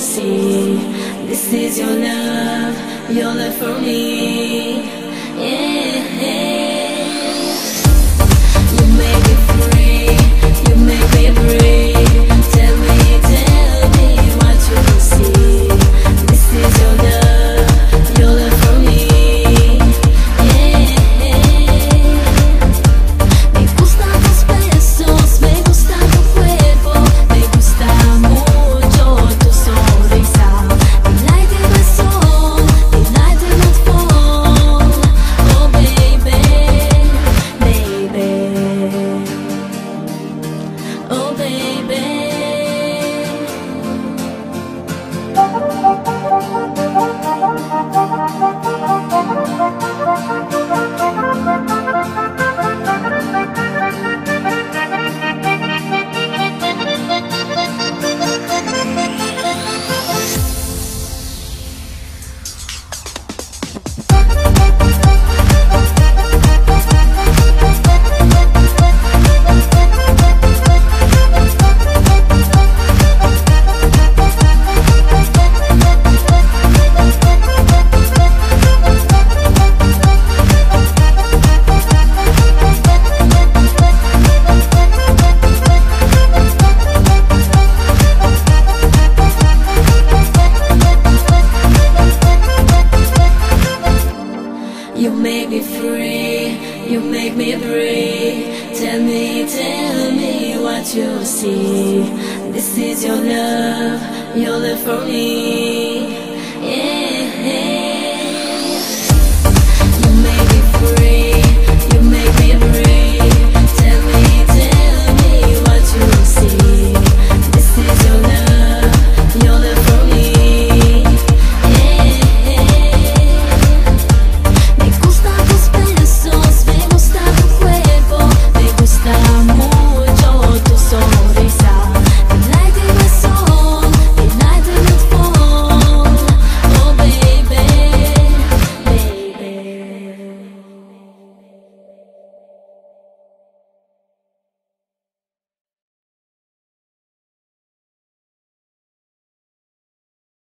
see. This is your love, your love for me. Yeah. You make me breathe. Tell me, tell me what you see. This is your love, your love for me.